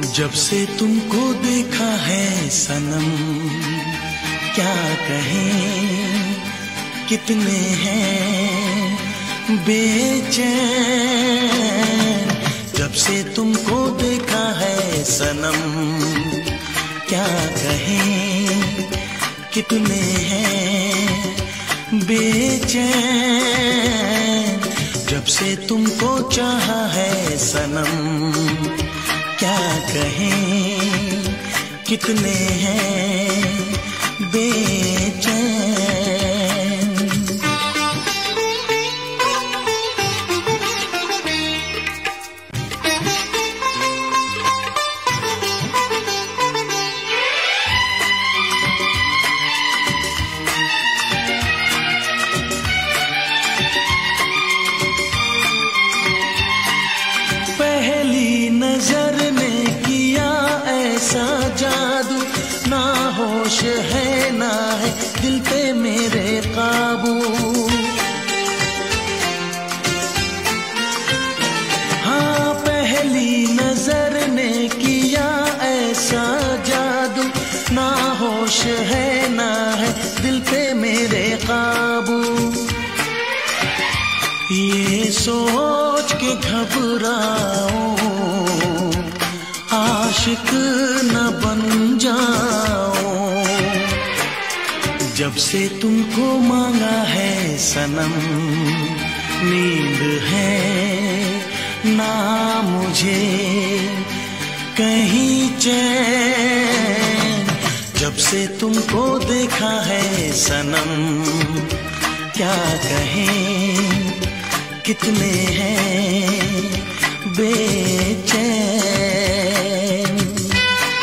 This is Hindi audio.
जब से तुमको देखा है सनम, क्या कहें? कितने हैं बेचैन? जब से तुमको देखा है सनम, क्या कहें? कितने हैं बेचैन? जब से तुमको चाहा है सनम क्या कहें? कितने हैं बेचैन है दिल पे मेरे काबू। हाँ पहली नज़र ने किया ऐसा जादू। ना होश है, ना है दिल पे मेरे काबू। ये सोच के घबराओ। आशिक न बन जाओ। जब से तुमको मांगा है सनम, नींद है ना मुझे, कहीं चैन। जब से तुमको देखा है सनम, क्या कहें, कितने हैं बेचैन।